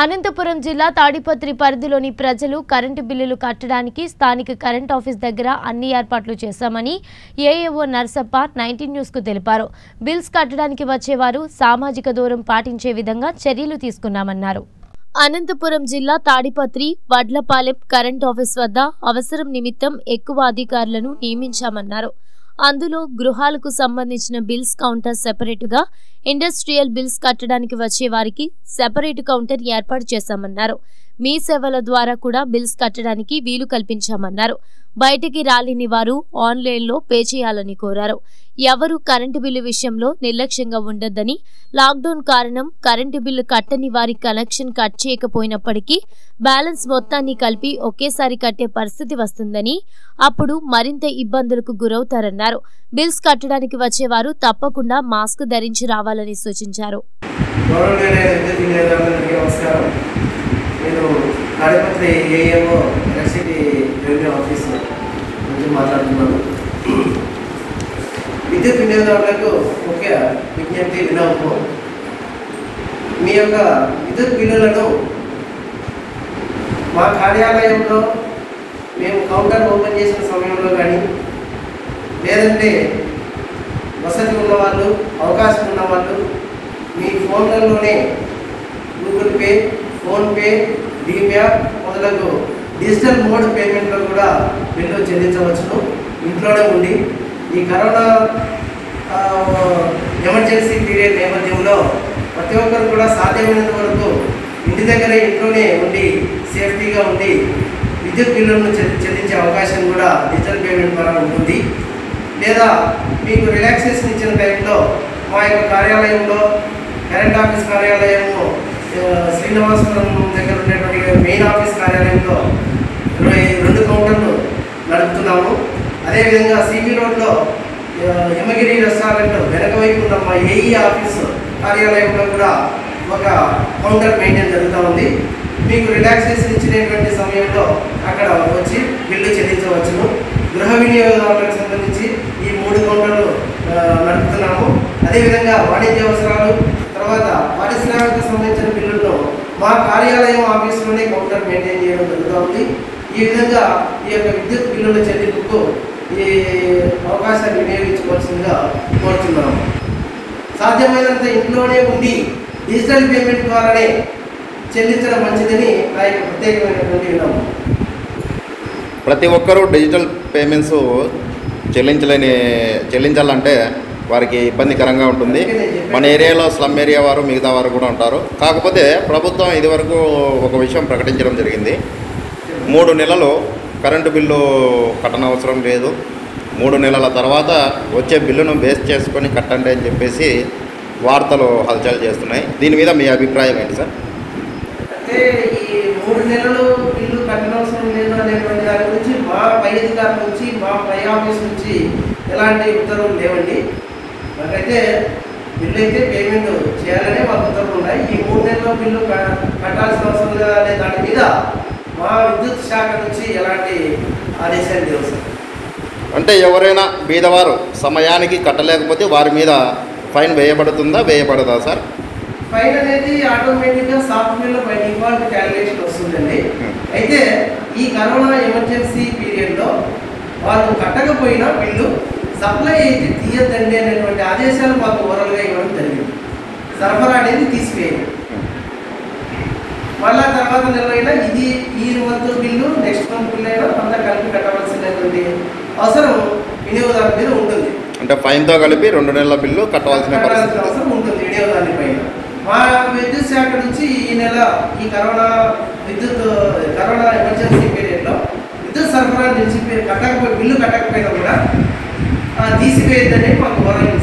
అనంతపురం జిల్లా తాడిపత్రి పరిధిలోని ప్రజలు కరెంటు బిల్లులు కట్టడానికి స్థానిక కరెంట్ ఆఫీస్ దగ్గర అన్ని ఏర్పాట్లు చేశామని ఏఏఓ నర్సప్ప నైన్టీన్ న్యూస్కు తెలిపారు. బిల్స్ కట్టడానికి వచ్చేవారు సామాజిక దూరం పాటించే విధంగా చర్యలు తీసుకున్నామన్నారు. అనంతపురం జిల్లా తాడిపత్రి వడ్లపాలెం కరెంట్ ఆఫీస్ వద్ద అవసరం నిమిత్తం ఎక్కువ అధికారులను నియమించామన్నారు. అందులో గృహాలకు సంబంధించిన బిల్స్ కౌంటర్ సెపరేటుగా ఇండస్ట్రియల్ బిల్స్ కట్టడానికి వచ్చే వారికి సెపరేట్ కౌంటర్ ఏర్పాటు చేశామన్నారు. మీ సేవల ద్వారా కూడా బిల్స్ కట్టడానికి వీలు కల్పించామన్నారు. బయటికి రాలేని వారు ఆన్లైన్లో పే చేయాలని కోరారు. ఎవరు కరెంటు బిల్లు విషయంలో నిర్లక్ష్యంగా ఉండొద్దని లాక్డౌన్ కారణం కరెంటు బిల్లు కట్టని వారి కనెక్షన్ కట్ చేయకపోయినప్పటికీ బ్యాలెన్స్ మొత్తాన్ని కలిపి ఒకేసారి కట్టే పరిస్థితి వస్తుందని అప్పుడు మరింత ఇబ్బందులకు గురవుతారన్నారు. బిల్స్ కట్టడానికి వచ్చేవారు తప్పకుండా మాస్క్ ధరించి రావాలని సూచించారు. నేను Tadipatri AAO electricity revenue office నుంచి మాట్లాడుతున్నాను. విద్యుత్ వినియోగదారులకు ముఖ్య విజ్ఞప్తి వినవము మీ యొక్క విద్యుత్ బిల్లులను మా కార్యాలయంలో మేము కౌంటర్ ఓపెన్ చేసిన సమయంలో కానీ లేదంటే వసతి ఉన్నవాళ్ళు అవకాశం ఉన్నవాళ్ళు మీ ఫోన్లలోనే గూగుల్ పే ఫోన్పే డిప్యాప్ మొదలగు డిజిటల్ మోడ్ పేమెంట్లో కూడా బిల్లు చెల్లించవచ్చును. ఇంట్లోనే ఉండి ఈ కరోనా ఎమర్జెన్సీ పీరియడ్ నేపథ్యంలో ప్రతి ఒక్కరు కూడా సాధ్యమైనంత వరకు ఇంటి దగ్గరే ఇంట్లోనే ఉండి సేఫ్టీగా ఉండి విద్యుత్ బిల్లులను చెల్లించే అవకాశం కూడా డిజిటల్ పేమెంట్ ద్వారా ఉంటుంది. లేదా మీకు రిలాక్సేషన్ ఇచ్చిన టైంలో మా యొక్క కార్యాలయంలో కరెంట్ ఆఫీస్ కార్యాలయము శ్రీనివాసపురం దగ్గర ఉండేటువంటి మెయిన్ ఆఫీస్ కార్యాలయంలో ఇరవై రెండు కౌంటర్లు నడుపుతున్నాము. అదేవిధంగా సిబి రోడ్లో యమగిరి రెస్టారెంట్ వెనక వైపు ఉన్న మా ఏఈ ఆఫీస్ కార్యాలయంలో కూడా ఒక కౌంటర్ మెయింటైన్ జరుగుతూ ఉంది. మీకు రిలాక్సేషన్ ఇచ్చినటువంటి సమయంలో అక్కడ వచ్చి బిల్లు చెల్లించవచ్చును. గృహ వినియోగదారులకు సంబంధించి ఈ మూడు కౌంటర్లు నడుపుతున్నాము. అదేవిధంగా వాణిజ్య అవసరాలు తర్వాత పారిశ్రామిక సంబంధించిన బిల్లులను మా కార్యాలయం ఆఫీసులోనే కౌంటర్ మెయింటైన్ చేయడం జరుగుతూ ఉంది ఈ విధంగా ఈ యొక్క విద్యుత్ బిల్లుల చెల్లింపుకు ఈ అవకాశాన్ని వినియోగించుకోవాల్సిందిగా కోరుతున్నాము సాధ్యమైనంత ఇంట్లోనే ఉండి డిజిటల్ పేమెంట్ ద్వారానే చెల్లించడం మంచిదని నా యొక్క ప్రత్యేకమైనటువంటి విన్నాము ప్రతి ఒక్కరూ డిజిటల్ పేమెంట్స్ చెల్లించలేని చెల్లించాలంటే వారికి ఇబ్బందికరంగా ఉంటుంది. మన ఏరియాలో స్లమ్ ఏరియా వారు మిగతా వారు కూడా ఉంటారు. కాకపోతే ప్రభుత్వం ఇదివరకు ఒక విషయం ప్రకటించడం జరిగింది. మూడు నెలలు కరెంటు బిల్లు కట్టనవసరం లేదు. మూడు నెలల తర్వాత వచ్చే బిల్లును బేస్ చేసుకొని కట్టండి అని చెప్పేసి వార్తలు హల్చల్ చేస్తున్నాయి. దీని మీద మీ అభిప్రాయం ఏంటి సార్? అంటే ఈ మూడు నెలలు బిల్లు కట్టనవసరం లేదు అనేటువంటి దాని గురించి మా పై అధికారుల నుంచి మా పై ఆఫీస్ నుంచి ఎలాంటి ఉత్తర్వులు లేవండి. మాకైతే బిల్లు అయితే పేమెంట్ చేయాలనే మాకు ఉత్తర్వులు ఉన్నాయి. ఈ మూడు నెలల బిల్లు కట్టాల్సిన అవసరం లేదా అనే దాని మీద మా విద్యుత్ శాఖ నుంచి ఎలాంటి ఆదేశాలు లేవు సార్. అంటే ఎవరైనా బీదవారు సమయానికి కట్టలేకపోతే వారి మీద ఫైన్ వేయబడుతుందా వేయబడదా సార్? ఫైన్ అనేది ఆటోమేటిక్గా సాఫ్ట్వేర్లో బై డిఫాల్ట్ క్యాలిక్యులేషన్ వస్తుందండి. Hmm. అయితే ఈ కరోనా ఎమర్జెన్సీ పీరియడ్లో వాళ్ళు కట్టకపోయినా బిల్లు సప్లై అయితే తీయద్దండి అనేటువంటి ఆదేశాలు మాకు ఓరల్గా ఇవ్వడం జరిగింది. సరఫరా అనేది తీసివేయండి. మళ్ళా తర్వాత నెలైనా ఇది ఈ month bill next month bill అయినా అంతా కలిపి కట్టవలసినటువంటి అవసరం వినియోగదారు మీద ఉంటుంది. అంటే ఫైన్తో కలిపి రెండు నెలల బిల్లు కట్టవలసిన అవసరం ఉంటుంది వినియోగదారుని పైన. మా విద్యుత్ శాఖ నుంచి ఈ నెల ఈ కరోనా విద్యుత్ కరోనా ఎమర్జెన్సీ పీరియడ్లో విద్యుత్ సరఫరా నిలిచిపోయి కట్టకపోయి బిల్లు కట్టకపోయినా కూడా uh, disiplin dan apa orang